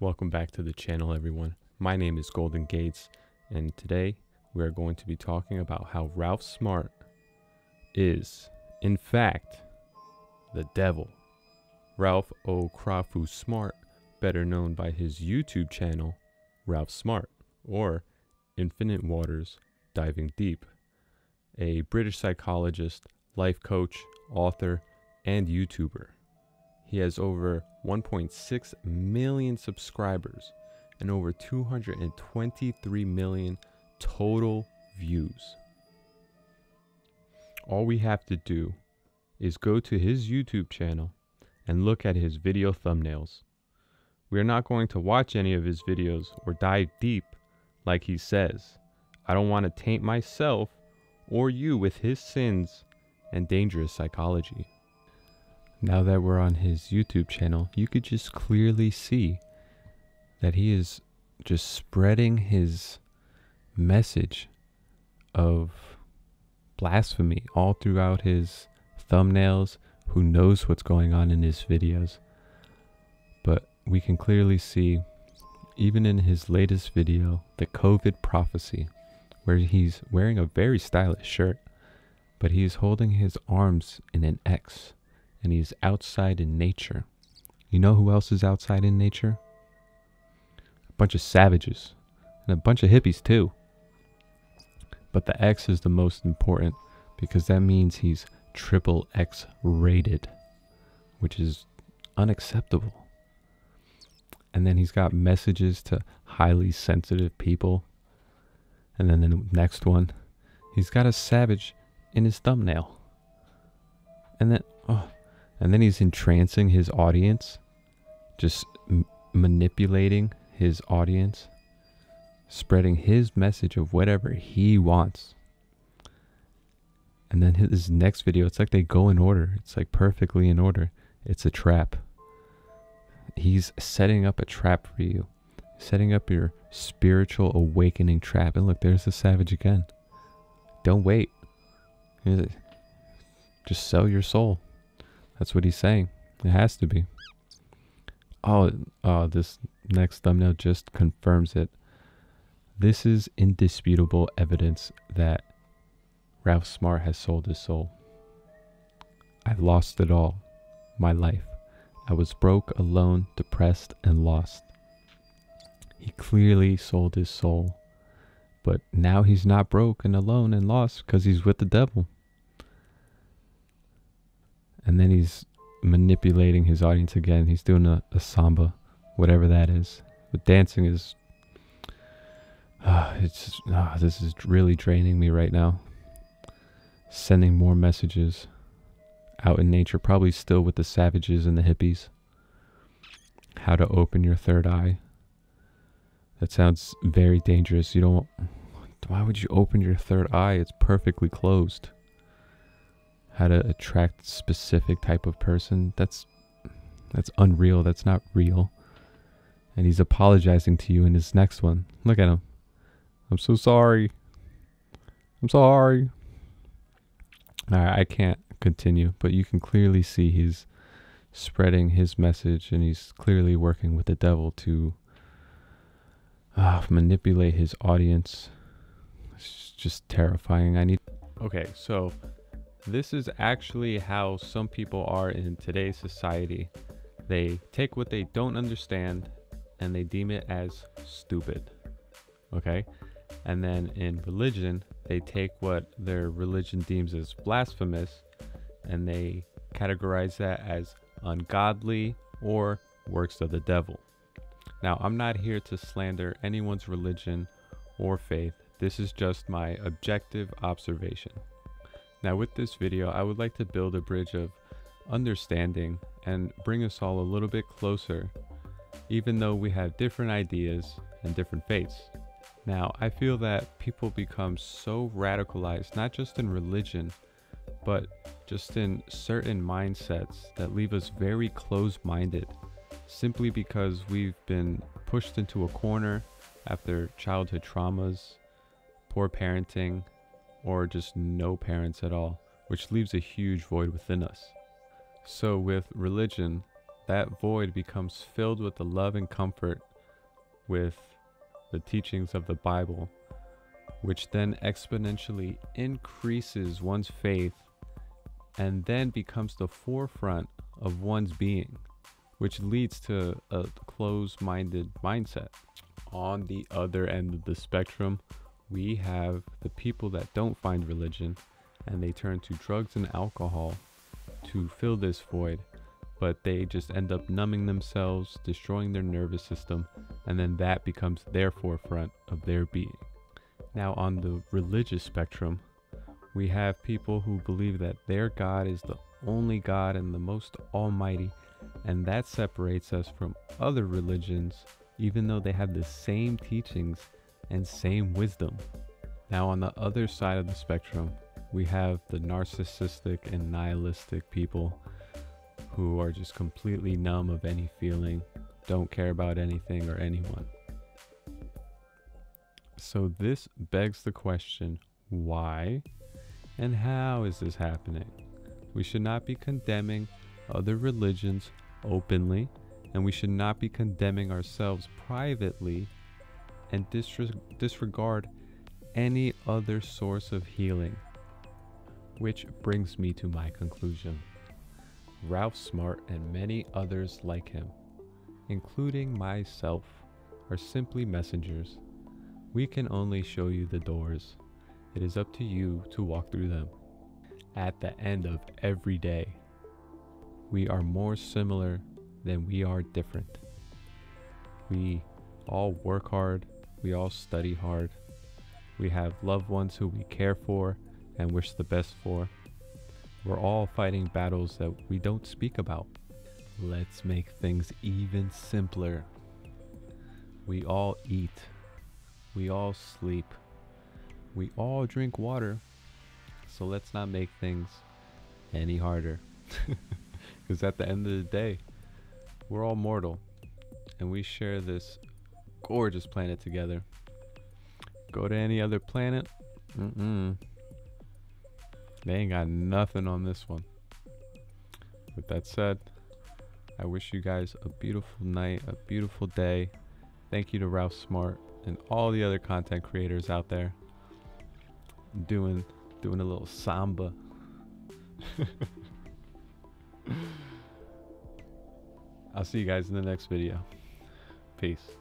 Welcome back to the channel, everyone. My name is Golden Gates, and today we are going to be talking about how Ralph Smart is, in fact, the devil. Ralph O. O'Crafu Smart, better known by his YouTube channel, Ralph Smart, or Infinite Waters Diving Deep, a British psychologist, life coach, author, and YouTuber. He has over 1.6 million subscribers and over 223 million total views. All we have to do is go to his YouTube channel and look at his video thumbnails. We are not going to watch any of his videos or dive deep like he says. I don't want to taint myself or you with his sins and dangerous psychology. Now that we're on his YouTube channel, you could just clearly see that he is just spreading his message of blasphemy all throughout his thumbnails. Who knows what's going on in his videos? But we can clearly see, even in his latest video, the COVID prophecy, where he's wearing a very stylish shirt, but he's holding his arms in an X and he's outside in nature. You know who else is outside in nature? A bunch of savages and a bunch of hippies too. But the X is the most important because that means he's triple X rated, which is unacceptable. And then he's got messages to highly sensitive people. And then the next one, he's got a savage in his thumbnail. And then, oh, and then he's entrancing his audience, just m- manipulating his audience, spreading his message of whatever he wants. And then his next video, it's like they go in order. It's like perfectly in order. It's a trap. He's setting up a trap for you, setting up your spiritual awakening trap. And look, there's the savage again. Don't wait. Just sell your soul. That's what he's saying. It has to be. Oh, oh, this next thumbnail just confirms it. This is indisputable evidence that Ralph Smart has sold his soul. I lost it all. My life. I was broke, alone, depressed, and lost. He clearly sold his soul. But now he's not broke and alone and lost because he's with the devil and then he's manipulating his audience again. He's doing a, a samba, whatever that is. But dancing is, uh, it's uh, this is really draining me right now. Sending more messages out in nature, probably still with the savages and the hippies. How to open your third eye. That sounds very dangerous. You don't. Why would you open your third eye? It's perfectly closed how to attract specific type of person that's that's unreal that's not real. And he's apologizing to you in his next one. Look at him. I'm so sorry. I'm sorry. All right i can't continue but you can clearly see he's spreading his message and he's clearly working with the devil to uh, manipulate his audience. It's just terrifying. I need okay so this is actually how some people are in today's society. They take what they don't understand and they deem it as stupid. Okay? And then in religion, they take what their religion deems as blasphemous and they categorize that as ungodly or works of the devil. Now, I'm not here to slander anyone's religion or faith. This is just my objective observation. Now with this video, I would like to build a bridge of understanding and bring us all a little bit closer, even though we have different ideas and different faiths. Now, I feel that people become so radicalized, not just in religion, but just in certain mindsets that leave us very closed minded simply because we've been pushed into a corner after childhood traumas, poor parenting, or just no parents at all, which leaves a huge void within us. So, with religion, that void becomes filled with the love and comfort with the teachings of the Bible, which then exponentially increases one's faith and then becomes the forefront of one's being, which leads to a closed minded mindset. On the other end of the spectrum, we have the people that don't find religion and they turn to drugs and alcohol to fill this void, but they just end up numbing themselves, destroying their nervous system, and then that becomes their forefront of their being. Now, on the religious spectrum, we have people who believe that their God is the only God and the most almighty, and that separates us from other religions, even though they have the same teachings and same wisdom. Now, on the other side of the spectrum, we have the narcissistic and nihilistic people who are just completely numb of any feeling, don't care about anything or anyone. So, this begs the question why and how is this happening? We should not be condemning other religions openly, and we should not be condemning ourselves privately and disregard any other source of healing. Which brings me to my conclusion. Ralph Smart and many others like him, including myself, are simply messengers. We can only show you the doors. It is up to you to walk through them. At the end of every day, we are more similar than we are different. We all work hard, we all study hard, we have loved ones who we care for and wish the best for. We're all fighting battles that we don't speak about. Let's make things even simpler. We all eat. We all sleep. We all drink water. So let's not make things any harder. Because at the end of the day, we're all mortal. And we share this gorgeous planet together. Go to any other planet? Mm-mm. They ain't got nothing on this one. With that said, I wish you guys a beautiful night, a beautiful day. Thank you to Ralph Smart and all the other content creators out there doing doing a little samba. I'll see you guys in the next video. Peace.